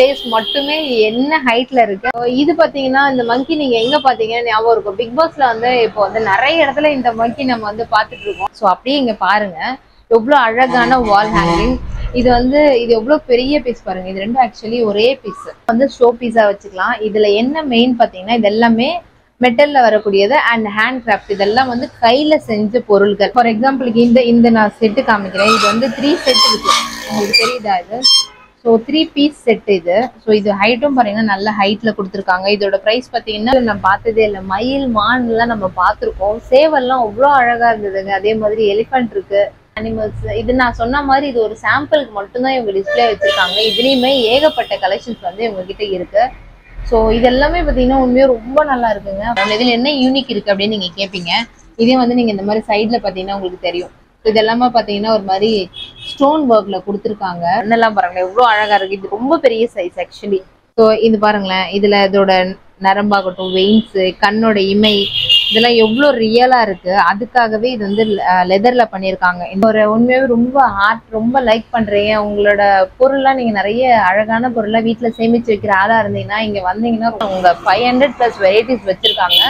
Face மட்டுமே என்ன ஹைட்ல இருக்கு? இது பாத்தீங்கன்னா இந்த மங்கி நீங்க எங்க பாத்தீங்கன்னா ஞாபகம் இருக்கும். பிக் பாஸ்ல வந்து இப்போ வந்து நிறைய இடத்துல இந்த மங்கி நம்ம வந்து பாத்துட்டு இருக்கோம். ஸோ அப்படியே இங்க பாருங்க. எவ்வளவு அழகான வால் ஹேங்கிங் இது வந்து இது எவ்வளவு பெரிய பீஸ் பாருங்க. இது ரெண்டும் ஆக்சுவலி ஒரே பீஸ் வந்து ஷோ பீஸா வச்சுக்கலாம். இதுல என்ன மெயின் பாத்தீங்கன்னா இது எல்லாமே மெட்டல்ல வரக்கூடியது அண்ட் ஹேண்ட் கிராஃப்ட் இதெல்லாம் வந்து கையில செஞ்ச பொருட்கள் ஃபார் எக்ஸாம்பிளுக்கு இந்த இந்த நான் செட்டு காமிக்கிறேன். இது வந்து த்ரீ செட் இருக்கு. உங்களுக்கு தெரியுதா இது? ஸோ த்ரீ பீஸ் செட் இது. ஸோ இது ஹைட்டும் பாத்தீங்கன்னா நல்ல ஹைட்ல கொடுத்துருக்காங்க. இதோட ப்ரைஸ் பார்த்தீங்கன்னா நான் பார்த்ததே இல்லை. மயில் மான்லாம் நம்ம பார்த்துருக்கோம். சேவல்லாம் அவ்வளோ அழகா இருந்ததுங்க. அதே மாதிரி எலிஃபண்ட் இருக்கு. அனிமல்ஸ் இது நான் சொன்ன மாதிரி இது ஒரு சாம்பிளுக்கு மட்டும்தான் இவங்க டிஸ்பிளே வச்சிருக்காங்க. இதுலேயுமே ஏகப்பட்ட கலெக்ஷன்ஸ் வந்து இவங்க கிட்ட இருக்கு. ஸோ இது எல்லாமே பார்த்தீங்கன்னா உண்மையாக ரொம்ப நல்லா இருக்குங்க. இதில் என்ன யூனிக் இருக்கு அப்படின்னு நீங்க கேட்பீங்க இதே வந்து நீங்க இந்த மாதிரி சைடில் பார்த்தீங்கன்னா உங்களுக்கு தெரியும். இது எல்லாமே பார்த்தீங்கன்னா ஒரு மாதிரி ஸ்டோன் ஒர்க்ல கொடுத்துருக்காங்க. என்னெல்லாம் பாருங்களேன் எவ்வளோ அழகா இருக்கு. இது ரொம்ப பெரிய சைஸ் ஆக்சுவலி ஸோ இது பாருங்களேன். இதில் இதோட நரம்பாகட்டும் வெயின்ஸ் கண்ணோட இமை இதெல்லாம் எவ்வளோ ரியலாக இருக்குது அதுக்காகவே இது வந்து லெதரில் பண்ணியிருக்காங்க இந்த ஒரு உண்மையாகவே ரொம்ப ஹார்ட் ரொம்ப லைக் பண்ணுறீங்க உங்களோட பொருள்லாம் நீங்கள் நிறைய அழகான பொருளாக வீட்டில் சேமித்து வைக்கிற ஆளாக இருந்தீங்கன்னா இங்கே வந்தீங்கன்னா உங்கள் ஃபைவ் ஹண்ட்ரட் ப்ளஸ் வெரைட்டிஸ் வச்சுருக்காங்க.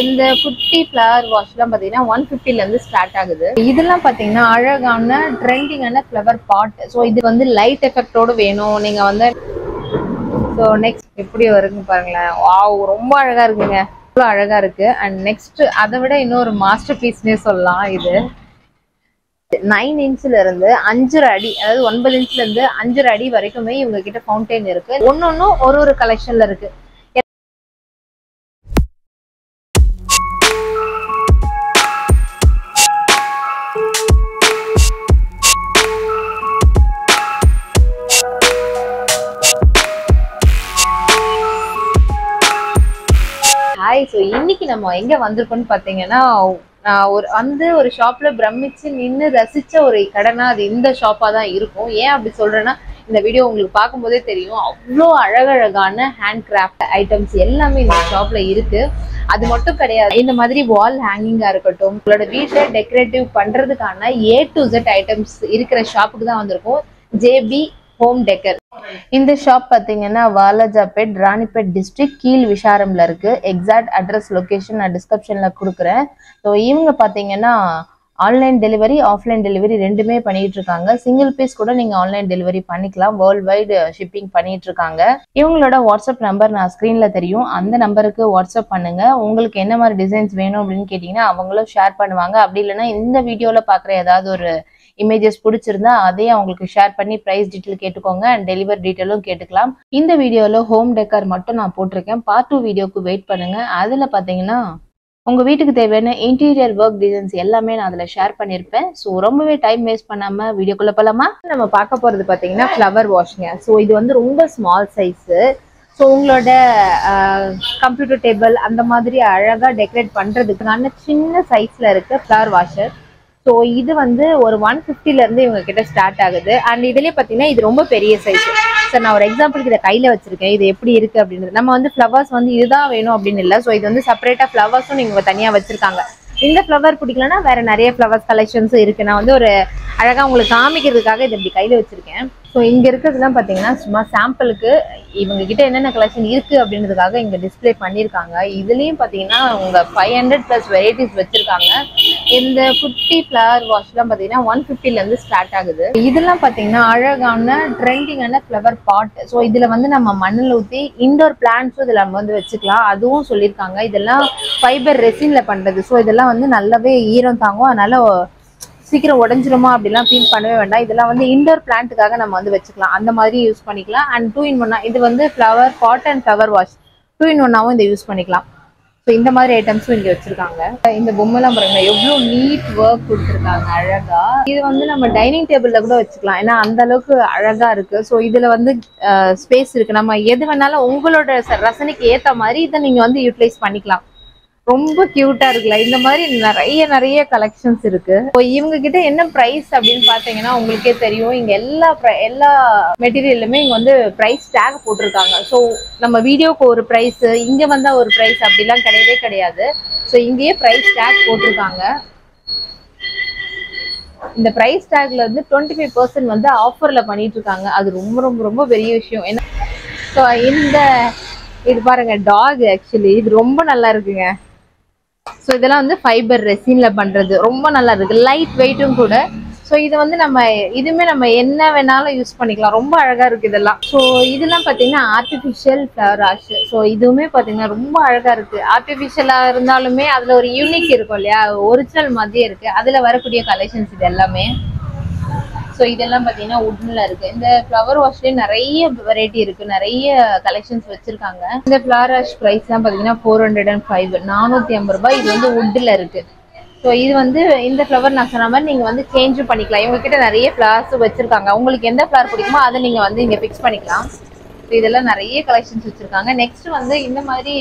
இந்த குட்டி ஃப்ளவர் வாஷ்லாம் பார்த்தீங்கன்னா ஒன் ஃபிஃப்டிலேருந்து ஸ்டார்ட் ஆகுது. இதெல்லாம் பார்த்தீங்கன்னா அழகான ட்ரெண்டிங்கான ஃப்ளவர் பாட் ஸோ இது வந்து லைட் எஃபெக்டோடு வேணும். நீங்கள் வந்து ஸோ நெக்ஸ்ட் எப்படி வருங்க பாருங்களேன். வா ரொம்ப அழகா இருக்குங்க. அவ்வளோ அழகா இருக்கு. அண்ட் நெக்ஸ்ட் அதை விட இன்னொரு மாஸ்டர் பீஸ்னே சொல்லலாம் இது. நைன் இன்ச்ல இருந்து அஞ்சரை அடி அதாவது ஒன்பது இன்ச்ல இருந்து அஞ்சரை அடி வரைக்குமே இவங்க கிட்ட ஃபவுண்டைன் இருக்கு. ஒன்னொன்னும் ஒரு ஒரு கலெக்ஷன்ல இருக்கு. ஹாய் ஸோ இன்னைக்கு நம்ம எங்கே வந்திருக்கோம்னு பார்த்தீங்கன்னா நான் ஒரு வந்து ஒரு ஷாப்பில் பிரமிச்சு நின்று ரசித்த ஒரு கடைனா அது இந்த ஷாப்பாக தான் இருக்கும். ஏன் அப்படி சொல்கிறேன்னா இந்த வீடியோ உங்களுக்கு பார்க்கும்போதே தெரியும். அவ்வளோ அழகழகான ஹேண்ட் கிராஃப்ட் ஐட்டம்ஸ் எல்லாமே இந்த ஷாப்பில் இருக்குது அது மட்டும் கிடையாது இந்த மாதிரி வால் ஹேங்கிங்காக இருக்கட்டும் உங்களோட வீட்டை டெக்கரேட்டிவ் பண்ணுறதுக்கான ஏ டு ஜெட் ஐட்டம்ஸ் இருக்கிற ஷாப்புக்கு தான் வந்திருக்கும். ஜேபி ஹோம் டெக்கர் இந்த ஷாப் பார்த்தீங்கன்னா வாலாஜாபேட் ராணிப்பேட் டிஸ்ட்ரிக்ட் கீழ் விஷாரம்ல இருக்கு. எக்ஸாக்ட் அட்ரஸ் லொக்கேஷன் நான் டிஸ்கிரிப்ஷன்ல கொடுக்குறேன். ஸோ இவங்க பார்த்தீங்கன்னா ஆன்லைன் டெலிவரி ஆஃப்லைன் டெலிவரி ரெண்டுமே பண்ணிட்டு இருக்காங்க. சிங்கிள் பீஸ் கூட நீங்க ஆன்லைன் டெலிவரி பண்ணிக்கலாம். வேர்ல்ட் வைடு ஷிப்பிங் பண்ணிட்டு இருக்காங்க. இவங்களோட வாட்ஸ்அப் நம்பர் நான் ஸ்க்ரீன்ல தெரியும். அந்த நம்பருக்கு வாட்ஸ்அப் பண்ணுங்க. உங்களுக்கு என்ன மாதிரி டிசைன்ஸ் வேணும் அப்படின்னு கேட்டீங்கன்னா அவங்களும் ஷேர் பண்ணுவாங்க. அப்படி இல்லைன்னா இந்த வீடியோல பாக்குற ஏதாவது ஒரு இமேஜஸ் பிடிச்சிருந்தா அதையும் அவங்களுக்கு ஷேர் பண்ணி ப்ரைஸ் டீட்டெயில் கேட்டுக்கோங்க அண்ட் டெலிவரி டீட்டெயிலும் கேட்டுக்கலாம். இந்த வீடியோவில் ஹோம் டெக்கர் மட்டும் நான் போட்டிருக்கேன். பார்ட் டூ வீடியோக்கு வெயிட் பண்ணுங்க. அதில் பார்த்தீங்கன்னா உங்கள் வீட்டுக்கு தேவையான இன்டீரியர் ஒர்க் டிசைன்ஸ் எல்லாமே நான் அதில் ஷேர் பண்ணியிருப்பேன். ஸோ ரொம்பவே டைம் வேஸ்ட் பண்ணாமல் வீடியோக்குள்ளே போகலாமா நம்ம பார்க்க போகிறது பார்த்தீங்கன்னா ஃப்ளவர் வாஷ்ங்க ஸோ இது வந்து ரொம்ப ஸ்மால் சைஸு ஸோ உங்களோட கம்ப்யூட்டர் டேபிள் அந்த மாதிரி அழகாக டெக்கரேட் பண்ணுறதுக்கு நான் சின்ன சைஸில் இருக்க ஃப்ளவர் வாஷர் ஸோ இது வந்து ஒரு ஒன் ஃபிஃப்டிலேருந்து இவங்க கிட்ட ஸ்டார்ட் ஆகுது. அண்ட் இதுலேயே பார்த்தீங்கன்னா இது ரொம்ப பெரிய சைஸ் சார் நான் ஒரு எக்ஸாம்பிளுக்கு இதை கையில் வச்சிருக்கேன். இது எப்படி இருக்குது அப்படின்றது. நம்ம வந்து ஃப்ளவர்ஸ் வந்து இதுதான் வேணும் அப்படின்னு இல்லை. ஸோ இது வந்து செப்பரேட்டாக ஃப்ளவர்ஸும் நீங்கள் தனியாக வச்சிருக்காங்க. இந்த ஃப்ளவர் பிடிக்கலன்னா வேறு நிறைய ஃப்ளவர்ஸ் கலெக்ஷன்ஸும் இருக்குது நான் வந்து ஒரு அழகாக உங்களுக்கு காமிக்கிறதுக்காக இது இப்படி கையில் வச்சுருக்கேன். ஸோ இங்கே இருக்கிறதுலாம் பார்த்தீங்கன்னா சும்மா சாம்பிளுக்கு இவங்க கிட்ட என்னென்ன கலெக்ஷன் இருக்குது அப்படின்றதுக்காக இங்கே டிஸ்ப்ளே பண்ணியிருக்காங்க. இதுலேயும் பார்த்தீங்கன்னா உங்கள் ஃபைவ் ஹண்ட்ரட் ப்ளஸ் வெரைட்டிஸ் வச்சுருக்காங்க. இந்த குட்டி ஃப்ளவர் வாஷ்லாம் பார்த்தீங்கன்னா ஒன் ஃபிஃப்டிலேருந்து ஸ்டார்ட் ஆகுது. இதெல்லாம் பார்த்தீங்கன்னா அழகான ட்ரெண்டிங்கான ஃப்ளவர் பாட் ஸோ இதில் வந்து நம்ம மண்ணில் ஊற்றி இண்டோர் பிளான்ட்ஸும் இதில் நம்ம வந்து வச்சுக்கலாம். அதுவும் சொல்லியிருக்காங்க. இதெல்லாம் ஃபைபர் ரெசினில் பண்ணுறது ஸோ இதெல்லாம் வந்து நல்லாவே ஈரம் தாங்கும். அதனால் சீக்கிரம் உடஞ்சிருமா அப்படிலாம் ஃபீல் பண்ணவே வேண்டாம். இதெல்லாம் வந்து இண்டோர் பிளான்ட்டுக்காக நம்ம வந்து வச்சுக்கலாம். அந்த மாதிரி யூஸ் பண்ணிக்கலாம். அண்ட் டூ இன் ஒன்னா இது வந்து flower pot and flower vase two in ஒன்னாவும் இதை யூஸ் பண்ணிக்கலாம். ஸோ இந்த மாதிரி ஐட்டம்ஸும் இங்கே வச்சிருக்காங்க. இந்த பொம்மைலாம் பாருங்க எவ்வளோ நீட் ஒர்க் கொடுத்துருக்காங்க அழகா. இது வந்து நம்ம டைனிங் டேபிள்ல கூட வச்சுக்கலாம். ஏன்னா அந்த அளவுக்கு அழகா இருக்கு. ஸோ இதுல வந்து ஸ்பேஸ் இருக்கு. நம்ம எது வேணாலும் உங்களோட ரசனைக்கு ஏத்த மாதிரி இதை நீங்க வந்து யூட்டிலைஸ் பண்ணிக்கலாம். ரொம்ப கியூட்டா இருக்குல்ல. இந்த மாதிரி நிறைய நிறைய கலெக்ஷன்ஸ் இருக்கு. இப்போ இவங்க கிட்ட என்ன பிரைஸ் அப்படின்னு பாத்தீங்கன்னா உங்களுக்கே தெரியும். இங்க எல்லா எல்லா மெட்டீரியல்லுமே இங்க வந்து பிரைஸ் டேக் போட்டிருக்காங்க. ஸோ நம்ம வீடியோக்கு ஒரு பிரைஸ் இங்க வந்தா ஒரு பிரைஸ் அப்படிலாம் கிடையவே கிடையாது. ஸோ இங்கேயே பிரைஸ் டேக் போட்டிருக்காங்க. இந்த பிரைஸ் டேக்ல வந்து டுவெண்ட்டி ஃபைவ் பர்சன்ட் வந்து ஆஃபர்ல பண்ணிட்டு இருக்காங்க அது ரொம்ப ரொம்ப ரொம்ப பெரிய விஷயம். ஏன்னா ஸோ இந்த இது பாருங்க டாக் ஆக்சுவலி இது ரொம்ப நல்லா இருக்குங்க. ஸோ இதெல்லாம் வந்து ஃபைபர் ரெசின்ல பண்றது. ரொம்ப நல்லா இருக்கு. லைட் வெயிட்டும் கூட. ஸோ இது வந்து நம்ம இதுவுமே நம்ம என்ன வேணாலும் யூஸ் பண்ணிக்கலாம். ரொம்ப அழகா இருக்கு இதெல்லாம். ஸோ இதெல்லாம் பார்த்தீங்கன்னா ஆர்டிஃபிஷியல் ஃப்ளவர் ஆஷ் ஸோ இதுவுமே பார்த்தீங்கன்னா ரொம்ப அழகா இருக்கு. ஆர்டிஃபிஷியலாக இருந்தாலுமே அதுல ஒரு யூனிக் இருக்கும் இல்லையா? ஒரிஜினல் மாதிரியே இருக்கு. அதுல வரக்கூடிய கலெக்ஷன்ஸ் இது எல்லாமே. ஸோ இதெல்லாம் பார்த்தீங்கன்னா உட்னில் இருக்கு. இந்த ஃப்ளவர் வாஷ்லேயே நிறைய வெரைட்டி இருக்கு. நிறைய கலெக்ஷன்ஸ் வச்சிருக்காங்க. இந்த ஃப்ளவர் வாஷ் எல்லாம் பார்த்தீங்கன்னா ஃபோர் ஹண்ட்ரட் அண்ட் ஃபைவ் நானூற்றி ஐம்பது ரூபாய். இது வந்து உட்டில் இருக்கு. ஸோ இது வந்து இந்த ஃப்ளவர் நான் சொன்ன மாதிரி நீங்கள் வந்து சேஞ்சும் பண்ணிக்கலாம். இவங்க கிட்ட நிறைய ஃப்ளவர்ஸ் வச்சிருக்காங்க. உங்களுக்கு எந்த ஃப்ளவர் பிடிக்குமோ அதை நீங்கள் வந்து இங்கே ஃபிக்ஸ் பண்ணிக்கலாம். ஸோ இதெல்லாம் நிறைய கலெக்ஷன்ஸ் வச்சிருக்காங்க. நெக்ஸ்ட் வந்து இந்த மாதிரி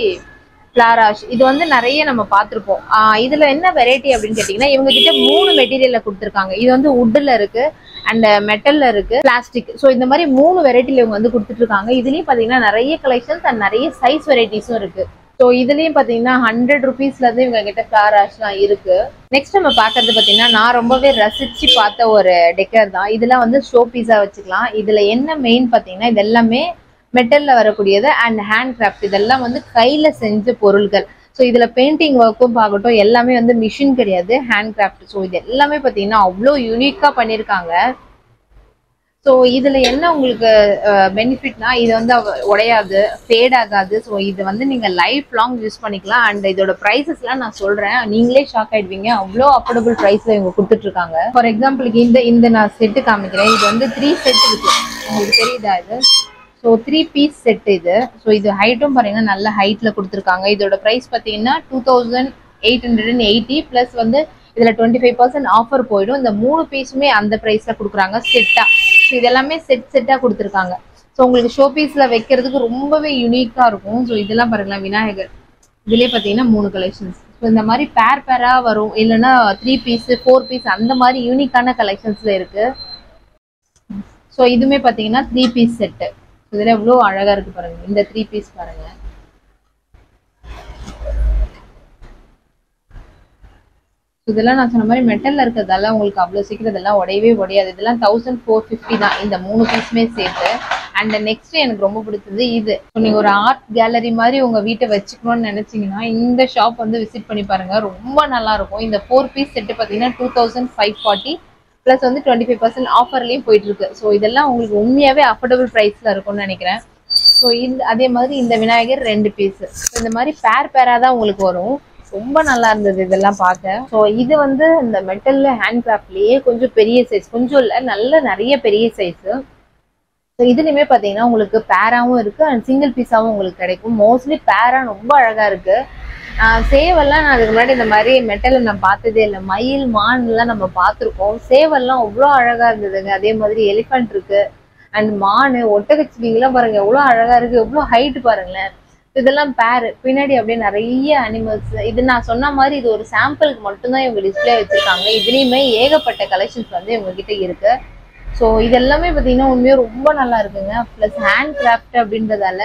ஃப்ளாராஷ் இது வந்து நிறைய நம்ம பார்த்துருப்போம். இதுல என்ன வெரைட்டி அப்படின்னு கேட்டிங்கன்னா இவங்க கிட்ட மூணு மெட்டீரியலில் கொடுத்துருக்காங்க. இது வந்து உட்டில் இருக்கு. அண்ட் மெட்டல்ல இருக்கு பிளாஸ்டிக் ஸோ இந்த மாதிரி மூணு வெரைட்டில இவங்க வந்து கொடுத்துட்டு இருக்காங்க இதுலயும் பாத்தீங்கன்னா நிறைய கலெக்ஷன்ஸ் அண்ட் நிறைய சைஸ் வெரைட்டிஸும் இருக்கு. ஸோ இதுலயும் பாத்தீங்கன்னா ஹண்ட்ரட் ருபீஸ்ல இருந்து இவங்க கிட்ட ஃபிளாராஷ்லாம் இருக்கு. நெக்ஸ்ட் நம்ம பாக்குறது பாத்தீங்கன்னா நான் ரொம்பவே ரசிச்சு பார்த்த ஒரு டெக்கர் தான். இதெல்லாம் வந்து ஷோ பீஸா வச்சுக்கலாம். இதுல என்ன மெயின் பாத்தீங்கன்னா இது எல்லாமே மெட்டல்ல வரக்கூடியது அண்ட் ஹேண்ட் கிராஃப்ட் இதெல்லாம் வந்து கையில செஞ்ச பொருள்கள். ஸோ இதில் பெயிண்டிங் ஒர்க்கும் பார்க்கட்டும் எல்லாமே வந்து மிஷின் கிடையாது ஹேண்ட் கிராஃப்ட் ஸோ இது எல்லாமே பார்த்தீங்கன்னா அவ்வளோ யூனிக்காக பண்ணியிருக்காங்க. ஸோ இதில் என்ன உங்களுக்கு பெனிஃபிட்னா இது வந்து உடையாது ஃபேட் ஆகாது. ஸோ இது வந்து நீங்கள் லைஃப் லாங் யூஸ் பண்ணிக்கலாம். அண்ட் இதோட ப்ரைஸஸ்லாம் நான் சொல்கிறேன் நீங்களே ஷாக் ஆயிடுவீங்க. அவ்வளோ அஃபோர்டபுள் ப்ரைஸில் இவங்க கொடுத்துட்ருக்காங்க. ஃபார் எக்ஸாம்பிளுக்கு இந்த இந்த நான் செட்டு காமிக்கிறேன். இது வந்து த்ரீ செட் இருக்கு. உங்களுக்கு தெரியுதா இது? ஸோ த்ரீ பீஸ் செட் இது. ஸோ இது ஹைட்டும் பார்த்தீங்கன்னா நல்ல ஹைட்டில் கொடுத்துருக்காங்க. இதோட ப்ரைஸ் பார்த்தீங்கன்னா two thousand eight hundred and eighty plus வந்து இதில் டுவெண்ட்டி ஃபைவ் பர்சன்ட் ஆஃபர் போயிடும். இந்த மூணு பீஸுமே அந்த ப்ரைஸில் கொடுக்குறாங்க. செட்டாக ஸோ இதெல்லாமே செட் செட்டாக கொடுத்துருக்காங்க. ஸோ உங்களுக்கு ஷோ பீஸில் வைக்கிறதுக்கு ரொம்பவே யூனிக்காக இருக்கும். ஸோ இதெல்லாம் பாருங்களேன் விநாயகர். இதுலேயே பார்த்தீங்கன்னா மூணு கலெக்ஷன்ஸ் ஸோ இந்த மாதிரி பேர் பேராக வரும். இல்லைன்னா த்ரீ பீஸு ஃபோர் பீஸ் அந்த மாதிரி யூனிக்கான கலெக்ஷன்ஸில் இருக்குது ஸோ இதுவுமே பார்த்தீங்கன்னா த்ரீ பீஸ் செட்டு இதில் எவ்வளோ அழகா இருக்கு பாருங்க. இந்த த்ரீ பீஸ் பாருங்க. இதெல்லாம் நான் சொன்ன மாதிரி மெட்டல்ல இருக்கிறதால உங்களுக்கு அவ்வளோ சீக்கிரம் இதெல்லாம் உடையவே உடையாது. இதெல்லாம் தௌசண்ட் ஃபோர் ஃபிஃப்டி தான். இந்த மூணு பீஸுமே சேர்த்து. அண்ட் நெக்ஸ்ட் எனக்கு ரொம்ப பிடிச்சது இது. நீங்க ஒரு ஆர்ட் கேலரி மாதிரி உங்க வீட்டை வச்சுக்கணும்னு நினைச்சீங்கன்னா இந்த ஷாப் வந்து விசிட் பண்ணி பாருங்க. ரொம்ப நல்லா இருக்கும். இந்த ஃபோர் பீஸ் செட்டு பார்த்தீங்கன்னா two thousand five forty plus வந்து டுவெண்ட்டி ஃபைவ் பர்சன்ட் ஆஃபர்லேயும் போயிட்டு இருக்கு ஸோ இதெல்லாம் உங்களுக்கு உண்மையாவே அஃபோர்டபுள் ப்ரைஸ்ல இருக்கும்னு நினைக்கிறேன். ஸோ இந்த அதே மாதிரி இந்த விநாயகர் ரெண்டு பீஸ் இந்த மாதிரி பேர் பேரா தான் உங்களுக்கு வரும். ரொம்ப நல்லா இருந்தது இதெல்லாம் பார்க்க. ஸோ இது வந்து இந்த மெட்டல்ல ஹேண்ட் கிராஃப்ட்லயே கொஞ்சம் பெரிய சைஸ் கொஞ்சம் இல்லை நல்ல நிறைய பெரிய சைஸ் ஸோ இதுலயுமே பார்த்தீங்கன்னா உங்களுக்கு பேராவும் இருக்கு அண்ட் சிங்கிள் பீஸாவும் உங்களுக்கு கிடைக்கும். மோஸ்ட்லி பேரா ரொம்ப அழகா இருக்கு. சேவெல்லாம் நான் அதுக்கு முன்னாடி இந்த மாதிரி மெட்டலில் நான் பார்த்ததே இல்லை. மயில் மான்லாம் நம்ம பார்த்துருக்கோம். சேவெல்லாம் அவ்வளோ அழகா இருந்ததுங்க. அதே மாதிரி எலிஃபண்ட் இருக்கு. அண்ட் மான் ஒட்டகச்சிவிங்கெல்லாம் பாருங்க எவ்வளோ அழகா இருக்கு. எவ்வளோ ஹைட் பாருங்களேன். இதெல்லாம் பேரு. பின்னாடி அப்படியே நிறைய அனிமல்ஸ் இது நான் சொன்ன மாதிரி இது ஒரு சாம்பிளுக்கு மட்டும்தான் இவங்க டிஸ்ப்ளே வச்சிருக்காங்க. இதுலயுமே ஏகப்பட்ட கலெக்ஷன்ஸ் வந்து இவங்க கிட்ட இருக்கு. ஸோ இதெல்லாமே பார்த்தீங்கன்னா உண்மையாக ரொம்ப நல்லா இருக்குங்க. ப்ளஸ் ஹேண்ட் கிராஃப்ட் அப்படின்றதால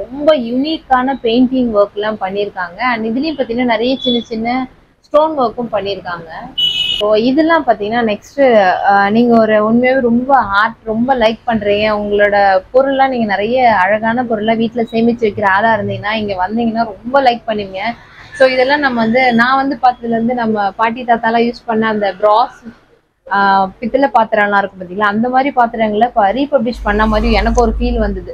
ரொம்ப யூனிக்கான பெயிண்டிங் ஒர்க்லாம் பண்ணியிருக்காங்க அண்ட் இதுலேயும் பார்த்தீங்கன்னா நிறைய சின்ன சின்ன ஸ்டோன் ஒர்க்கும் பண்ணியிருக்காங்க ஸோ இதெல்லாம் பார்த்தீங்கன்னா நெக்ஸ்ட்டு நீங்கள் ஒரு உண்மையாகவே ரொம்ப ஹார்ட் ரொம்ப லைக் பண்ணுறீங்க உங்களோட பொருள்லாம் நீங்கள் நிறைய அழகான பொருளாக வீட்டில் சேமித்து வைக்கிற ஆளாக இருந்தீங்கன்னா இங்கே வந்தீங்கன்னா ரொம்ப லைக் பண்ணுவீங்க. ஸோ இதெல்லாம் நம்ம வந்து நான் வந்து பார்த்ததுலேருந்து நம்ம பாட்டி தாத்தாலாம் யூஸ் பண்ண அந்த ப்ராஸ் பித்தளை பாத்திரம்லாம் இருக்கும் பார்த்தீங்களா அந்த மாதிரி பாத்திரங்களை இப்போ ரீபப்ளிஷ் பண்ண மாதிரி எனக்கு ஒரு ஃபீல் வந்தது.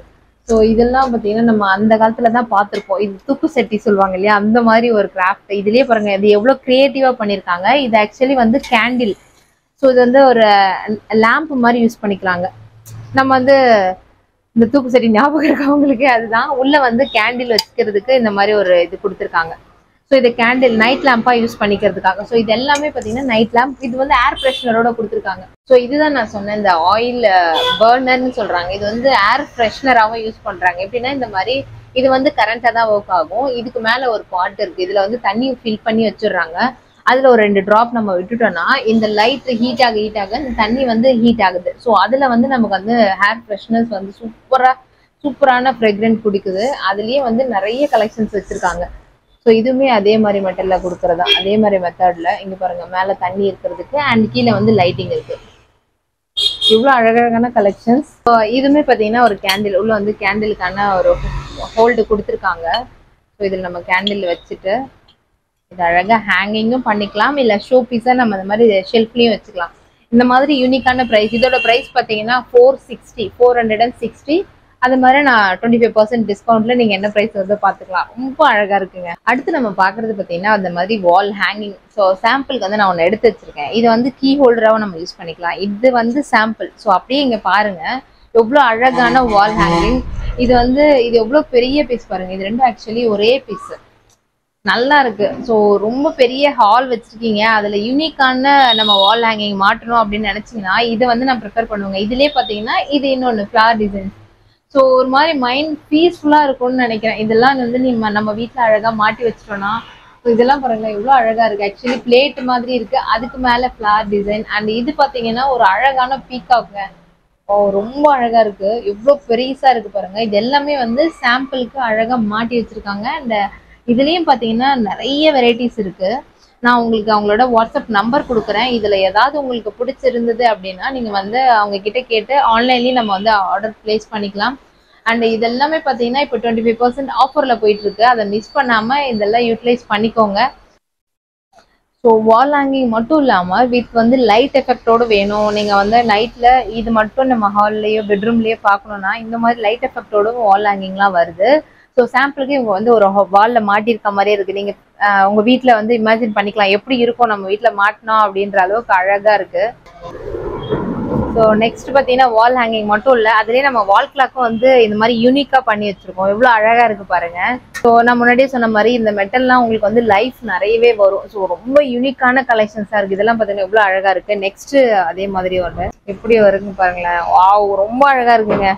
ஸோ இதெல்லாம் பார்த்தீங்கன்னா நம்ம அந்த காலத்துல தான் பார்த்துருப்போம் இது துப்பு செட்டி சொல்லுவாங்க இல்லையா? அந்த மாதிரி ஒரு கிராஃப்ட் இதுலயே பாருங்க இது எவ்வளோ கிரியேட்டிவா பண்ணியிருக்காங்க இது ஆக்சுவலி வந்து கேண்டில் ஸோ இது வந்து ஒரு லேம்ப் மாதிரி யூஸ் பண்ணிக்கலாங்க. நம்ம வந்து இந்த தூக்கு செடி ஞாபகம் இருக்கவங்களுக்கு அதுதான். உள்ள வந்து கேண்டில் வச்சுக்கிறதுக்கு இந்த மாதிரி ஒரு இது கொடுத்துருக்காங்க. ஸோ இது கேண்டில் நைட் லேம்பாக யூஸ் பண்ணிக்கிறதுக்காக. ஸோ இது எல்லாமே பார்த்தீங்கன்னா நைட் லேம்ப் இது வந்து ஏர் ஃப்ரெஷ்னரோட கொடுத்துருக்காங்க. ஸோ இதுதான் நான் சொன்னேன் இந்த ஆயில் பர்னர்னு சொல்றாங்க. இது வந்து ஏர் ஃப்ரெஷ்னராகவும் யூஸ் பண்ணுறாங்க எப்படின்னா இந்த மாதிரி இது வந்து கரண்ட்டாக தான் ஒர்க் ஆகும். இதுக்கு மேலே ஒரு பாட் இருக்குது இதுல வந்து தண்ணி ஃபில் பண்ணி வச்சிடுறாங்க. அதுல ஒரு ரெண்டு ட்ராப் நம்ம விட்டுட்டோம்னா இந்த லைட் ஹீட் ஆக ஹீட் ஆக இந்த தண்ணி வந்து ஹீட் ஆகுது. ஸோ அதில் வந்து நமக்கு வந்து ஹேர் ஃப்ரெஷ்னஸ் வந்து சூப்பராக சூப்பரான ஃப்ரெக்ரெண்ட் பிடிக்குது அதுலயே வந்து நிறைய கலெக்ஷன்ஸ் வச்சிருக்காங்க. ஸோ இதுவுமே அதே மாதிரி மெட்டல்ல தான் அதே மாதிரி மெத்தடில் இங்க பாருங்க மேல தண்ணி இருக்கிறதுக்கு அண்ட் கீழே வந்து லைட்டிங் இருக்கு. இவ்வளோ அழகழகான கலெக்ஷன்ஸ் இதுவுமே பார்த்தீங்கன்னா ஒரு கேண்டில் உள்ள வந்து கேண்டிலுக்கான ஒரு ஹோல்டு கொடுத்துருக்காங்க. ஸோ இதில் நம்ம கேண்டில் வச்சுட்டு இது அழகாக ஹேங்கிங்கும் பண்ணிக்கலாம். இல்லை ஷோ பீஸாக நம்ம இந்த மாதிரி ஷெல்ஃப்லேயும் வச்சுக்கலாம். இந்த மாதிரி யூனிக்கான ப்ரைஸ் இதோட ப்ரைஸ் பார்த்தீங்கன்னா four sixty four hundred and sixty அது மாதிரி நான் டுவெண்ட்டி ஃபைவ் பர்சன்ட் டிஸ்கவுண்ட்ல நீங்க என்ன ப்ரைஸ் வந்து பாத்துக்கலாம் ரொம்ப அழகா இருக்குங்க. அடுத்து நம்ம பாக்குறது பாத்தீங்கன்னா அந்த மாதிரி வால் ஹேங்கிங் ஸோ சாம்பிளுக்கு வந்து நான் ஒன்று எடுத்து வச்சிருக்கேன். இது வந்து கீ ஹோல்டராகவும் நம்ம யூஸ் பண்ணிக்கலாம். இது வந்து சாம்பிள் ஸோ அப்படியே இங்க பாருங்க. எவ்வளோ அழகான வால் ஹேங்கிங் இது வந்து இது எவ்வளோ பெரிய பீஸ் பாருங்க. இது ரெண்டும் ஆக்சுவலி ஒரே பீஸ் நல்லா இருக்கு. ஸோ ரொம்ப பெரிய ஹால் வச்சிருக்கீங்க. அதுல யூனிக்கான நம்ம வால் ஹேங்கிங் மாட்டணும் அப்படின்னு நினைச்சீங்கன்னா இதை வந்து நான் ப்ரிஃபர் பண்ணுவேங்க. இதுலயே பாத்தீங்கன்னா இது இன்னொன்று ஃபிளார் டிசைன் ஸோ ஒரு மாதிரி மைண்ட் பீஸ்ஃபுல்லா இருக்கும்னு நினைக்கிறேன். இதெல்லாம் வந்து நீ நம்ம வீட்டில் அழகா மாட்டி வச்சிட்டோம்னா இதெல்லாம் பாருங்க எவ்வளோ அழகா இருக்கு. ஆக்சுவலி பிளேட் மாதிரி இருக்கு. அதுக்கு மேல ஃபிளார் டிசைன் அண்ட் இது பாத்தீங்கன்னா ஒரு அழகான பீக்காக்ங்க ஓ ரொம்ப அழகா இருக்கு. எவ்வளோ பெருசா இருக்கு பாருங்க. இது எல்லாமே வந்து சாம்பிளுக்கு அழகா மாட்டி வச்சிருக்காங்க. அந்த இதுலயும் பாத்தீங்கன்னா நிறைய வெரைட்டிஸ் இருக்கு. நான் உங்களுக்கு அவங்களோட வாட்ஸ்அப் நம்பர் கொடுக்குறேன். இதில் ஏதாவது உங்களுக்கு பிடிச்சிருந்தது அப்படின்னா நீங்கள் வந்து அவங்க கிட்ட கேட்டு ஆன்லைன்லேயும் நம்ம வந்து ஆர்டர் பிளேஸ் பண்ணிக்கலாம். அண்ட் இதெல்லாமே பார்த்தீங்கன்னா இப்போ டுவெண்ட்டி ஃபைவ் பர்சன்ட் ஆஃபரில் போயிட்டு இருக்கு அதை மிஸ் பண்ணாமல் இதெல்லாம் யூட்டிலைஸ் பண்ணிக்கோங்க. ஸோ வால் ஹேங்கிங் மட்டும் இல்லாமல் வித் வந்து லைட் எஃபெக்டோடு வேணும். நீங்கள் வந்து நைட்டில் இது மட்டும் நம்ம ஹால்லையோ பெட்ரூம்லேயோ பார்க்கணுன்னா இந்த மாதிரி லைட் எஃபெக்டோட வால் ஹேங்கிங்லாம் வருது. ஸோ சாம்பிளுக்கு இவங்க வந்து ஒரு வாலில் மாட்டியிருக்க மாதிரியே இருக்குது நீங்கள் உங்கள் வீட்டில் வந்து இமேஜின் பண்ணிக்கலாம். எப்படி இருக்கும்? நம்ம வீட்டில் மாட்டினோம் அப்படின்ற அளவுக்கு அழகாக இருக்குது ஸோ நெக்ஸ்ட் பார்த்தீங்கன்னா வால் ஹேங்கிங் மட்டும் இல்லை. அதுலேயே நம்ம வால் கிளாக்கும் வந்து இந்த மாதிரி யூனிக்காக பண்ணி வச்சிருக்கோம். எவ்வளோ அழகாக இருக்கு பாருங்க. ஸோ நான் முன்னாடியே சொன்ன மாதிரி இந்த மெட்டல்லாம் உங்களுக்கு வந்து லைஃப் நிறையவே வரும். ஸோ ரொம்ப யூனிக்கான கலெக்ஷன்ஸாக இருக்குது இதெல்லாம் பார்த்தீங்கன்னா எவ்வளோ அழகாக இருக்கு. நெக்ஸ்ட்டு அதே மாதிரி வருவேன் எப்படி வருங்க பாருங்களேன். வாவ் ரொம்ப அழகாக இருக்குங்க.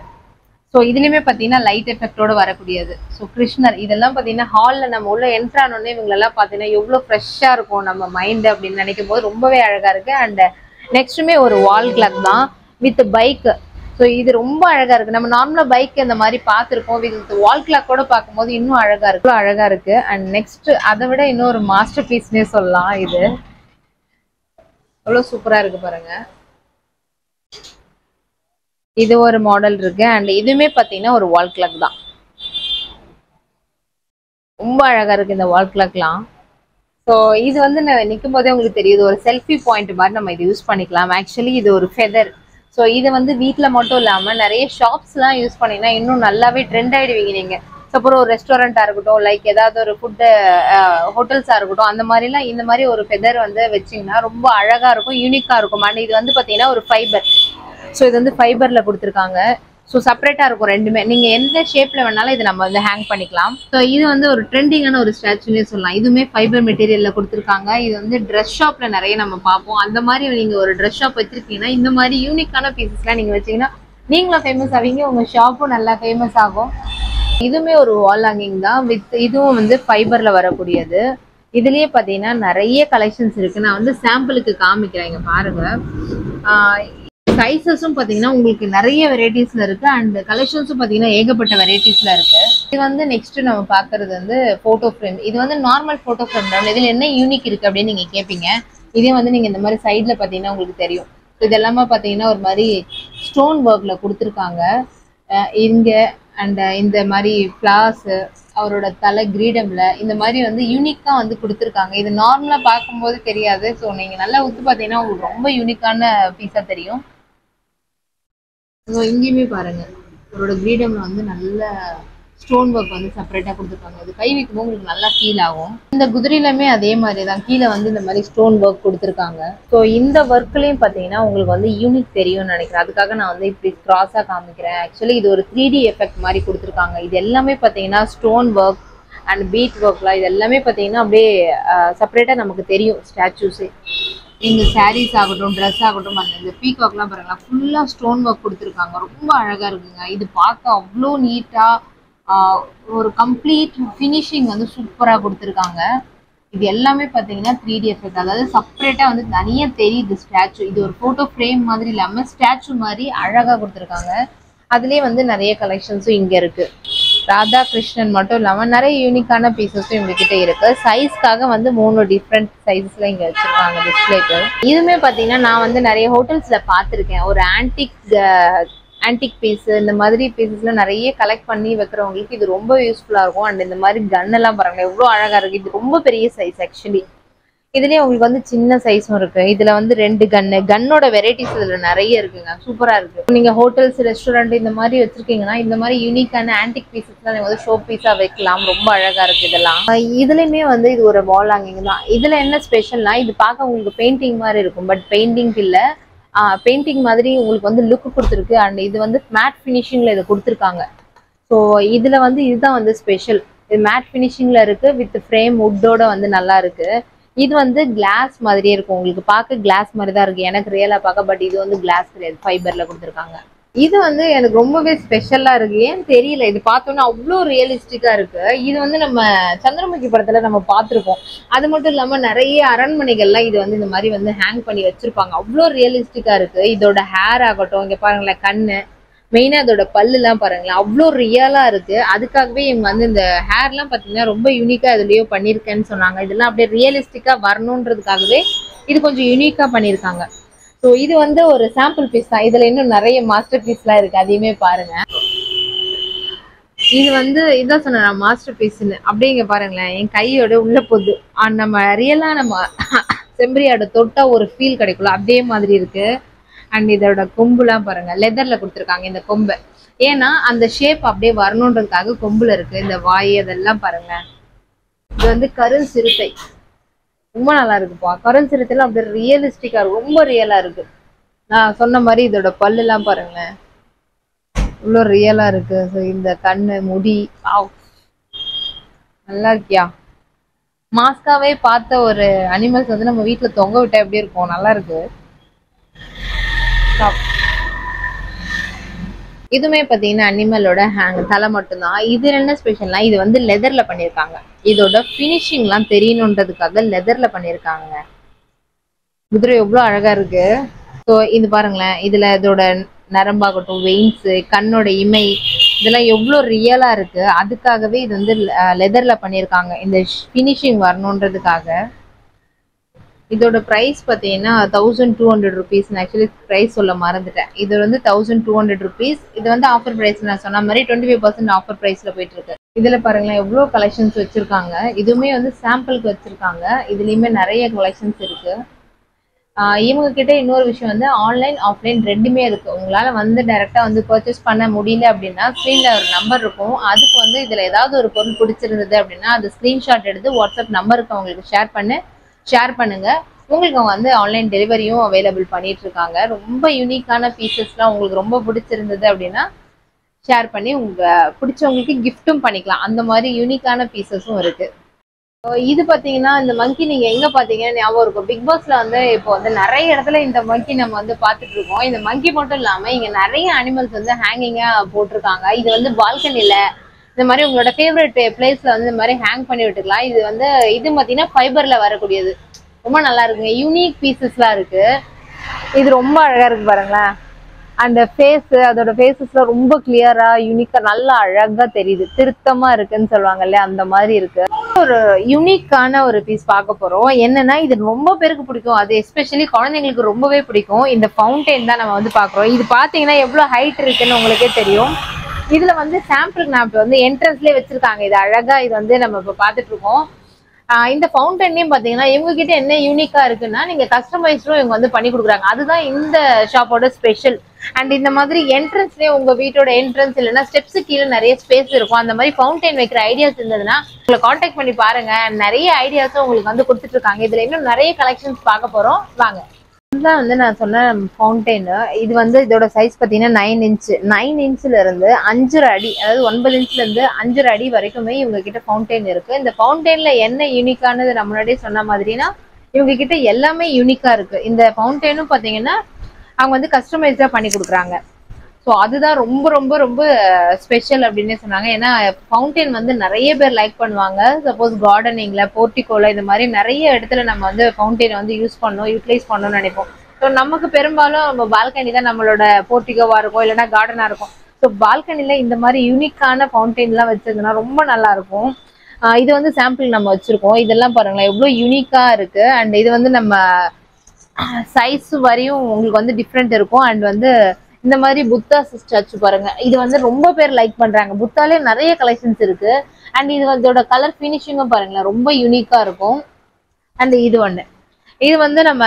ஸோ இதுலயுமே பார்த்தீங்கன்னா லைட் எஃபெக்டோட வரக்கூடியது. ஸோ கிருஷ்ணர் இதெல்லாம் பார்த்தீங்கன்னா ஹாலில் நம்ம உள்ள என்ட்ரு ஆனோடனே இவங்களெல்லாம் பார்த்தீங்கன்னா எவ்வளோ ஃப்ரெஷ்ஷாக இருக்கும் நம்ம மைண்ட் அப்படின்னு நினைக்கும் போது ரொம்பவே அழகா இருக்கு. அண்ட் நெக்ஸ்ட்டுமே ஒரு வால் கிளாக் தான் வித் பைக் ஸோ இது ரொம்ப அழகா இருக்கு. நம்ம நார்மலா பைக் இந்த மாதிரி பார்த்துருக்கோம். வித் வால் கிளாக்கோட பார்க்கும்போது இன்னும் அழகா இருக்கு. அழகா இருக்கு. அண்ட் நெக்ஸ்ட் அதை விட இன்னொரு மாஸ்டர் பீஸ்னே சொல்லலாம் இது. எவ்வளோ சூப்பரா இருக்கு பாருங்க. இது ஒரு மாடல் இருக்கு. அண்ட் இதுவுமே பார்த்தீங்கன்னா ஒரு வால் கிளாக் தான். ரொம்ப அழகா இருக்கு இந்த வால் கிளாக்லாம் ஸோ இது வந்து நான் நிற்கும் போதே உங்களுக்கு தெரியுது. ஒரு செல்ஃபி பாயிண்ட் மாதிரி நம்ம இது யூஸ் பண்ணிக்கலாம். ஆக்சுவலி இது ஒரு ஃபெதர் ஸோ இது வந்து வீட்டில் மட்டும் இல்லாமல் நிறைய ஷாப்ஸ்லாம் யூஸ் பண்ணிங்கன்னா இன்னும் நல்லாவே ட்ரெண்ட் ஆகிடுவீங்க நீங்கள் சப்போஸ் ஒரு ரெஸ்டாரண்ட்டாக இருக்கட்டும் லைக் ஏதாவது ஒரு ஃபுட்டு ஹோட்டல்ஸாக இருக்கட்டும் அந்த மாதிரிலாம் இந்த மாதிரி ஒரு ஃபெதர் வந்து வச்சிங்கன்னா ரொம்ப அழகாக இருக்கும் யூனிக்காக இருக்கும். அண்ட் இது வந்து பார்த்தீங்கன்னா ஒரு ஃபைபர் ஸோ இது வந்து ஃபைபரில் கொடுத்துருக்காங்க. ஸோ செப்பரேட்டாக இருக்கும் ரெண்டுமே. நீங்கள் எந்த ஷேப்பில் வேணாலும் இது நம்ம வந்து ஹேங் பண்ணிக்கலாம். ஸோ இது வந்து ஒரு ட்ரெண்டிங்கான ஒரு ஸ்டாச்சுன்னே சொல்லலாம். இதுவுமே ஃபைபர் மெட்டீரியலில் கொடுத்துருக்காங்க. இது வந்து ட்ரெஸ் ஷாப்பில் நிறைய நம்ம பார்ப்போம். அந்த மாதிரி நீங்கள் ஒரு ட்ரெஸ் ஷாப் வச்சுருக்கீங்கன்னா இந்த மாதிரி யூனிக்கான பீசஸ்லாம் நீங்கள் வச்சீங்கன்னா நீங்களும் ஃபேமஸ் ஆவீங்க. உங்கள் ஷாப்பும் நல்லா ஃபேமஸ் ஆகும். இதுவுமே ஒரு வால் ஹேங்கிங் தான். வித் இதுவும் வந்து ஃபைபரில் வரக்கூடியது. இதுலயே பார்த்தீங்கன்னா நிறைய கலெக்ஷன்ஸ் இருக்கு. நான் வந்து சாம்பிளுக்கு காமிக்கிறேன். இங்க பாருங்க. சைஸஸும் பார்த்தீங்கன்னா உங்களுக்கு நிறைய வெரைட்டிஸ்ல இருக்குது அண்ட் கலெக்ஷன்ஸும் பார்த்தீங்கன்னா ஏகப்பட்ட வெரைட்டிஸில் இருக்கு. இது வந்து நெக்ஸ்ட் நம்ம பார்க்கறது வந்து ஃபோட்டோ ஃப்ரேம் இது வந்து நார்மல் ஃபோட்டோ ஃப்ரேம் தான். இதில் என்ன யூனிக் இருக்குது அப்படின்னு நீங்கள் கேட்பீங்க இதே வந்து நீங்கள் இந்த மாதிரி சைடில் பார்த்தீங்கன்னா உங்களுக்கு தெரியும். இது எல்லாமே பார்த்தீங்கன்னா ஒரு மாதிரி ஸ்டோன் ஒர்க்கில் கொடுத்துருக்காங்க. இங்கே அண்ட் இந்த மாதிரி ஃப்ளாஸு அவரோட தலை கிரீடம்ல இந்த மாதிரி வந்து யூனிக்கா வந்து கொடுத்துருக்காங்க. இது நார்மலா பார்க்கும்போது தெரியாது. ஸோ நீங்க நல்லா உத்து பார்த்தீங்கன்னா உங்களுக்கு ரொம்ப யூனிக்கான பீஸா தெரியும். ஸோ இங்கேயுமே பாருங்க. அவரோட கிரீடம்ல வந்து நல்ல ஸ்டோன் ஒர்க் வந்து செப்பரேட்டா கொடுத்துருக்காங்க. இது கை வைக்கும்போது உங்களுக்கு நல்லா ஃபீல் ஆகும். இந்த குதிரையிலுமே அதே மாதிரி தான் கீழே வந்து இந்த மாதிரி ஸ்டோன் ஒர்க் கொடுத்துருக்காங்க. ஸோ இந்த ஒர்க்லயும் பார்த்தீங்கன்னா உங்களுக்கு வந்து யூனிக் தெரியும்னு நினைக்கிறேன். அதுக்காக நான் வந்து இப்படி கிராஸா காமிக்கிறேன். ஆக்சுவலி இது ஒரு த்ரீ டி எஃபெக்ட் மாதிரி கொடுத்துருக்காங்க. இது எல்லாமே பார்த்தீங்கன்னா ஸ்டோன் ஒர்க் அண்ட் பீட் ஒர்க்லாம் இது எல்லாமே பார்த்தீங்கன்னா அப்படியே செப்பரேட்டாக நமக்கு தெரியும். ஸ்டாச்சுஸே இந்த சாரீஸ் ஆகட்டும் ட்ரெஸ் ஆகட்டும் அந்த இந்த பீகாக்லாம் பாருங்களா ஃபுல்லாக ஸ்டோன் ஒர்க் கொடுத்துருக்காங்க. ரொம்ப அழகாக இருக்குங்க. இது பார்க்க அவ்வளோ நீட்டாக ஒரு கம்ப்ளீட் ஃபினிஷிங் வந்து சூப்பராக கொடுத்துருக்காங்க. இது எல்லாமே பார்த்தீங்கன்னா த்ரீ டி எஃபெக்ட் அதாவது செப்பரேட்டாக வந்து தனியாக தெரியுது ஸ்டாச்சு இது ஒரு ஃபோட்டோ ஃப்ரேம் மாதிரி இல்லாமல் ஸ்டாச்சு மாதிரி அழகாக கொடுத்துருக்காங்க. அதுலேயே வந்து நிறைய கலெக்ஷன்ஸும் இங்கே இருக்கு. ராதா கிருஷ்ணன் மட்டும் இல்லாமல் நிறைய யூனிக்கான பீசஸும் இவங்ககிட்ட இருக்கு. சைஸ்க்காக வந்து மூணு டிஃப்ரெண்ட் சைஸ்ல இங்க வச்சிருக்காங்க டிஸ்பிளேக்கு இதுவுமே பாத்தீங்கன்னா நான் வந்து நிறைய ஹோட்டல்ஸ்ல பார்த்துருக்கேன். ஒரு ஆன்டிக் ஆன்டிக் பீஸ் இந்த மாதிரி பீசஸ்லாம் நிறைய கலெக்ட் பண்ணி வைக்கிறவங்களுக்கு இது ரொம்ப யூஸ்ஃபுல்லாக இருக்கும். அண்ட் இந்த மாதிரி கன்னெல்லாம் பாருங்க அழகாக இருக்குது இது ரொம்ப பெரிய சைஸ் ஆக்சுவலி இதுலயே உங்களுக்கு வந்து சின்ன சைஸும் இருக்கு. இதுல வந்து ரெண்டு கன்னு கன்னோட வெரைட்டிஸ் இதுல நிறைய இருக்குங்க. சூப்பரா இருக்கு. நீங்க ஹோட்டல்ஸ் ரெஸ்டாரண்ட் இந்த மாதிரி வச்சிருக்கீங்கன்னா இந்த மாதிரி யூனிக்கான ஆன்டிக் பீசஸ் நீங்க வந்து ஷோ பீஸா வைக்கலாம். ரொம்ப அழகா இருக்கு இதெல்லாம். இதுலயுமே வந்து இது ஒரு வால் ஹேங்கிங் தான். இதுல என்ன ஸ்பெஷல்னா இது பார்க்க உங்களுக்கு பெயிண்டிங் மாதிரி இருக்கும். பட் பெயிண்டிங் இல்ல. பெயிண்டிங் மாதிரி உங்களுக்கு வந்து லுக் கொடுத்துருக்கு. அண்ட் இது வந்து மேட் பினிஷிங்ல இதை கொடுத்துருக்காங்க. ஸோ இதுல வந்து இதுதான் வந்து ஸ்பெஷல் இது மேட் பினிஷிங்ல இருக்கு. வித் ஃப்ரேம் வுட்டோட வந்து நல்லா இருக்கு. இது வந்து கிளாஸ் மாதிரியே இருக்கும். உங்களுக்கு பார்க்க கிளாஸ் மாதிரி தான் இருக்கு. எனக்கு ரியலா பார்க்க பட் இது வந்து கிளாஸ் கிடையாது. ஃபைபர்ல கொடுத்துருக்காங்க. இது வந்து எனக்கு ரொம்பவே ஸ்பெஷலாக இருக்கு. ஏன் தெரியல. இது பார்த்தோன்னா அவ்வளோ ரியலிஸ்டிக்காக இருக்கு. இது வந்து நம்ம சந்திரமுகி படத்தில் நம்ம பார்த்துருக்கோம். அது மட்டும் இல்லாமல் நிறைய அரண்மனைகள்லாம் இது வந்து இந்த மாதிரி வந்து ஹேங் பண்ணி வச்சிருப்பாங்க. அவ்வளோ ரியலிஸ்டிக்காக இருக்கு. இதோட ஹேர் ஆகட்டும் இங்கே பாருங்களேன் கண்ணு. மெயினா அதோட பல்லுலாம் பாருங்களேன். அவ்வளோ ரியலா இருக்கு. அதுக்காகவே இவங்க வந்து இந்த ஹேர்லாம் பார்த்தீங்கன்னா ரொம்ப யூனிக்கா இதுலயோ பண்ணியிருக்கேன்னு சொன்னாங்க. இதெல்லாம் அப்படியே ரியலிஸ்டிக்கா வரணுன்றதுக்காகவே இது கொஞ்சம் யூனிக்கா பண்ணியிருக்காங்க ஸோ இது வந்து ஒரு சாம்பிள் பீஸ் தான். இதுல இன்னும் நிறைய மாஸ்டர் பீஸ்லாம் இருக்கு. அதையுமே பாருங்க. இது வந்து இதான் சொன்னேன் மாஸ்டர் பீஸ்னு அப்படியே இங்க பாருங்களேன். என் கையோட உள்ள போகுது நம்ம ரியலா நம்ம செம்பரியோட தொட்டா ஒரு ஃபீல் கிடைக்கும்ல. அதே மாதிரி இருக்கு. அண்ட் இதோட கொம்புலாம் பாருங்க லெதர்ல கொடுத்துருக்காங்க இந்த கொம்பு. ஏன்னா அந்த ஷேப் அப்படியே வரணுன்றதுக்காக கொம்புல இருக்கு இந்த வாய் அதெல்லாம் பாருங்க. இது வந்து கருள் சிறுத்தை. ரொம்ப நல்லா இருக்குப்பா. கருள் சிறுத்தைலாம் அப்படியே ரியலிஸ்டிக்கா இருக்கு ரொம்ப ரியலா இருக்கு. நான் சொன்ன மாதிரி இதோட பல்லு எல்லாம் பாருங்க இவ்வளோ ரியலா இருக்கு. ஸோ இந்த கண்ணு முடி நல்லா இருக்கியா? மாஸ்காவே பார்த்த ஒரு அனிமல்ஸ் வந்து நம்ம வீட்டில் தொங்க விட்டா எப்படி இருக்கும்? நல்லா இருக்கு. டாப் இதுமே பாத்தீங்கன்னா அனிமலோட ஹேங் தலை மட்டும்தான். இது என்ன ஸ்பெஷல்னா இது வந்து லெதர்ல பண்ணிருக்காங்க. இதோட ஃபினிஷிங்லாம் தெரியணுன்றதுக்காக லெதர்ல பண்ணிருக்காங்க. குதிரை எவ்வளவு அழகா இருக்கு. ஸோ இது பாருங்களேன். இதுல இதோட நரம்பாகட்டும் வெயின்ஸ் கண்ணோட இமை இதெல்லாம் எவ்வளோ ரியலா இருக்கு. அதுக்காகவே இது வந்து லெதர்ல பண்ணியிருக்காங்க இந்த ஃபினிஷிங் வரணுன்றதுக்காக. இதோட ப்ரைஸ் பார்த்தீங்கன்னா thousand two hundred rupees actually price சொல்ல மறந்துட்டேன். இது வந்து தௌசண்ட் டூ ஹண்ட்ரட் ருபீஸ் இது வந்து ஆஃபர் ப்ரைஸ் நான் சொன்ன மாதிரி டுவெண்ட்டி ஃபைவ் பர்சன்ட் ஆஃபர் ப்ரைஸில் போயிட்டு இருக்கு. இதில் பாருங்களேன் எவ்வளோ கலெக்ஷன்ஸ் வச்சுருக்காங்க. இதுவுமே வந்து சாம்பிளுக்கு வச்சுருக்காங்க. இதுலேயுமே நிறைய கலெக்ஷன்ஸ் இருக்கு. இவங்க கிட்ட இன்னொரு விஷயம் வந்து ஆன்லைன் ஆஃப்லைன் ரெண்டுமே இருக்குது உங்களால் வந்து டைரெக்டாக வந்து பர்ச்சேஸ் பண்ண முடியல அப்படின்னா ஸ்க்ரீனில் ஒரு நம்பர் இருக்கும். அதுக்கு வந்து இதில் ஏதாவது ஒரு பொருள் பிடிச்சிருந்தது அப்படின்னா அது ஸ்க்ரீன்ஷாட் எடுத்து வாட்ஸ்அப் நம்பருக்கு அவங்களுக்கு ஷேர் பண்ணு. ஷேர் பண்ணுங்க. உங்களுக்கு வந்து ஆன்லைன் டெலிவரியும் அவைலபிள் பண்ணிட்டு இருக்காங்க ரொம்ப யூனிக்கான பீசஸ்லாம் உங்களுக்கு ரொம்ப பிடிச்சிருந்தது அப்படின்னா ஷேர் பண்ணி உங்க பிடிச்சவங்களுக்கு கிஃப்ட்டும் பண்ணிக்கலாம். அந்த மாதிரி யூனிக்கான பீசஸும் இருக்கு. இது பாத்தீங்கன்னா இந்த மங்கி நீங்க எங்க பாத்தீங்கன்னா ஞாபகம் இருக்கும். பிக் பாஸ்ல வந்து இப்போ வந்து நிறைய இடத்துல இந்த மங்கி நம்ம வந்து பாத்துட்டு இருக்கோம் இந்த மங்கி மட்டும் இல்லாம இங்க நிறைய அனிமல்ஸ் வந்து ஹேங்கிங்கா போட்டிருக்காங்க. இது வந்து பால்கனில இந்த மாதிரி உங்களோட ஃபேவரட் பிளேஸ்ல வந்து இந்த மாதிரி ஹேங் பண்ணி விட்டுக்கலாம். இது வந்து இது பாத்தீங்கன்னா ஃபைபர்ல வரக்கூடியது. ரொம்ப நல்லா இருக்குங்க. யூனிக் பீசஸ்லாம் இருக்கு. இது ரொம்ப அழகா இருக்கு பாருங்களேன். அந்த ஃபேஸ் அதோட ஃபேஸஸ்லாம் ரொம்ப கிளியரா யூனிக்கா நல்லா அழகா தெரியுது. திருத்தமா இருக்குன்னு சொல்லுவாங்க இல்லையா அந்த மாதிரி இருக்கு. ஒரு யூனிக்கான ஒரு பீஸ் பார்க்க போறோம். என்னன்னா இது ரொம்ப பேருக்கு பிடிக்கும். அது எஸ்பெஷலி குழந்தைங்களுக்கு ரொம்பவே பிடிக்கும். இந்த ஃபவுண்டைன் தான் நம்ம வந்து பாக்குறோம் இது பாத்தீங்கன்னா எவ்வளவு ஹைட் இருக்குன்னு உங்களுக்கே தெரியும். இதுல வந்து சாம்பிள் மேப் வந்து என்ட்ரன்ஸ்லயே வச்சிருக்காங்க. இது அழகா இது வந்து நம்ம இப்ப பாத்துட்டு இருக்கோம் இந்த ஃபவுண்டன்லயும் பாத்தீங்கன்னா இவங்க கிட்ட என்ன யூனிக்கா இருக்குன்னா நீங்க கஸ்டமைஸ்டும் இவங்க வந்து பண்ணி கொடுக்குறாங்க. அதுதான் இந்த ஷாப்போட ஸ்பெஷல் அண்ட் இந்த மாதிரி என்ட்ரன்ஸ்லயே உங்க வீட்டோட என்ட்ரன்ஸ் இல்லைன்னா ஸ்டெப்ஸ் கீழே நிறைய ஸ்பேஸ் இருக்கும். அந்த மாதிரி ஃபவுண்டைன் வைக்கிற ஐடியாஸ் இருந்ததுன்னா உங்களை காண்டாக்ட் பண்ணி பாருங்க. நிறைய ஐடியாஸும் உங்களுக்கு வந்து கொடுத்துட்டு இருக்காங்க இதுல இன்னும் நிறைய கலெக்ஷன்ஸ் பார்க்க போறோம். வாங்க. தான் வந்து நான் சொன்ன ஃபவுண்டெயின் இது வந்து இதோட சைஸ் பார்த்தீங்கன்னா நைன் இன்ச் நைன் இன்ச்ல இருந்து அஞ்சரை அடி அதாவது ஒன்பது இன்ச்ல இருந்து அஞ்சரை அடி வரைக்குமே இவங்க கிட்ட ஃபவுண்டெயின் இருக்கு. இந்த ஃபவுண்டெயினில் என்ன யூனிக்கானது நம்ம முன்னாடியே சொன்ன மாதிரினா இவங்க கிட்ட எல்லாமே யூனிக்கா இருக்கு. இந்த ஃபவுண்டெயினும் பார்த்தீங்கன்னா அவங்க வந்து கஸ்டமைஸ்டாக பண்ணி கொடுக்குறாங்க. ஸோ அதுதான் ரொம்ப ரொம்ப ரொம்ப ஸ்பெஷல் அப்படின்னே சொன்னாங்க. ஏன்னா ஃபவுண்டைன் வந்து நிறைய பேர் லைக் பண்ணுவாங்க. சப்போஸ் கார்டனிங்ல போர்ட்டிகோல இந்த மாதிரி நிறைய இடத்துல நம்ம வந்து ஃபவுண்டைனை வந்து யூஸ் பண்ணணும் யூட்டிலைஸ் பண்ணணும்னு நினைப்போம். ஸோ நமக்கு பெரும்பாலும் நம்ம பால்கனி தான் நம்மளோட போர்ட்டிகோவா இருக்கும் இல்லைன்னா கார்டனா இருக்கும். ஸோ பால்கனில இந்த மாதிரி யூனிக்கான ஃபவுண்டைன்லாம் வச்சதுன்னா ரொம்ப நல்லா இருக்கும். இது வந்து சாம்பிள் நம்ம வச்சிருக்கோம். இதெல்லாம் பாருங்களேன் எவ்வளோ யூனிக்கா இருக்கு. அண்ட் இது வந்து நம்ம சைஸ் வரையும் உங்களுக்கு வந்து டிஃப்ரெண்ட் இருக்கும். அண்ட் வந்து இந்த மாதிரி புத்தா ஸ்டாச்சு பாருங்க. இது வந்து ரொம்ப பேர் லைக் பண்றாங்க. புத்தாலே நிறைய கலெக்ஷன்ஸ் இருக்கு. அண்ட் இது இதோட கலர் ஃபினிஷிங்கும் பாருங்களேன். ரொம்ப யூனிக்கா இருக்கும். அண்ட் இது ஒண்ணு. இது வந்து நம்ம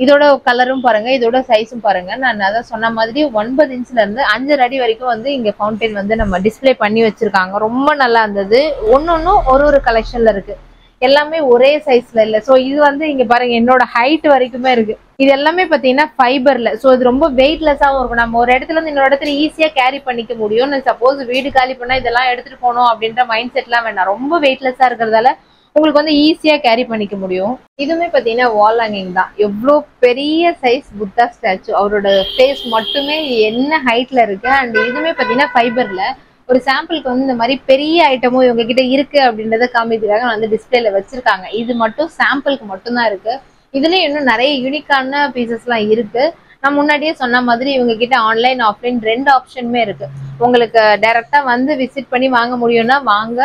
இதோட கலரும் பாருங்க. இதோட சைஸும் பாருங்க. நான் அதான் சொன்ன மாதிரி ஒன்பது இன்ச்ல இருந்து அஞ்சரை அடி வரைக்கும் வந்து இங்க ஃபவுண்டைன் வந்து நம்ம டிஸ்ப்ளே பண்ணி வச்சிருக்காங்க. ரொம்ப நல்லா இருந்தது. ஒன்னொன்னும் ஒரு ஒரு கலெக்ஷன்ல இருக்கு. எல்லாமே ஒரே சைஸ்ல இல்ல. சோ இது வந்து இங்க பாருங்க. என்னோட ஹைட் வரைக்குமே இருக்கு. இது எல்லாமே பாத்தீங்கன்னா ஃபைபர்ல சோ இது ரொம்ப வெயிட்லெஸ்ஸாவும் இருக்கும். நம்ம ஒரு இடத்துல இருந்து இன்னொரு இடத்துல ஈஸியா கேரி பண்ணிக்க முடியும் சப்போஸ் வீடு காலி பண்ணா இதெல்லாம் எடுத்துட்டு போகணும் அப்படின்ற மைண்ட் செட்லாம் வேண்டாம். ரொம்ப வெயிட்லெஸ்ஸா இருக்கிறதால உங்களுக்கு வந்து ஈஸியா கேரி பண்ணிக்க முடியும். இதுவுமே பாத்தீங்கன்னா வால் ஹேங்கிங் தான். எவ்வளோ பெரிய சைஸ் புத்தா ஸ்டாச்சு அவரோட ஃபேஸ் மட்டுமே என்ன ஹைட்ல இருக்கு? அண்ட் இதுவுமே பாத்தீங்கன்னா ஃபைபர்ல ஒரு சாம்பிளுக்கு வந்து இந்த மாதிரி பெரிய ஐட்டமும் இவங்க கிட்ட இருக்கு அப்படின்றத காமிக்கிறாங்க வந்து டிஸ்பிளேல வச்சிருக்காங்க. இது மட்டும் சாம்பிளுக்கு மட்டும்தான் இருக்கு. இதுலயும் இன்னும் நிறைய யூனிக்கான பீசஸ்லாம் இருக்கு. நான் முன்னாடியே சொன்ன மாதிரி இவங்க கிட்ட ஆன்லைன் ஆஃப்லைன் ரெண்டு ஆப்ஷனுமே இருக்கு. உங்களுக்கு டைரக்டா வந்து விசிட் பண்ணி வாங்க முடியும்னா வாங்க.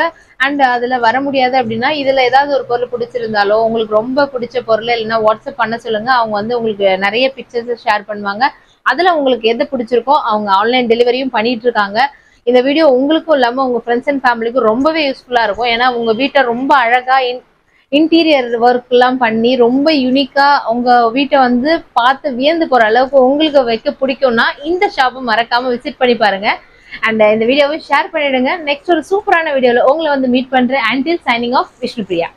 அண்ட் அதுல வர முடியாது அப்படின்னா இதுல ஏதாவது ஒரு பொருள் பிடிச்சிருந்தாலோ உங்களுக்கு ரொம்ப பிடிச்ச பொருள் இல்லைன்னா வாட்ஸ்அப் பண்ண சொல்லுங்க. அவங்க வந்து உங்களுக்கு நிறைய பிக்சர்ஸ் ஷேர் பண்ணுவாங்க. அதுல உங்களுக்கு எது பிடிச்சிருக்கோ அவங்க ஆன்லைன் டெலிவரியும் பண்ணிட்டு இருக்காங்க. இந்த வீடியோ உங்களுக்கும் இல்லாம உங்க ஃப்ரெண்ட்ஸ் அண்ட் ஃபேமிலிக்கும் ரொம்பவே யூஸ்ஃபுல்லா இருக்கும். ஏன்னா உங்க வீட்டை ரொம்ப அழகா இன்டீரியர் ஒர்க் எல்லாம் பண்ணி ரொம்ப யூனிக்கா உங்க வீட்டை வந்து பார்த்து வியந்து போற அளவுக்கு உங்களுக்கு வைக்க பிடிக்கும்னா இந்த ஷாப்பை மறக்காம விசிட் பண்ணி பாருங்க. அண்ட் இந்த வீடியோவை ஷேர் பண்ணிடுங்க. நெக்ஸ்ட் ஒரு சூப்பரான வீடியோவில் உங்களை வந்து மீட் பண்றேன். Until signing off Vishnupriya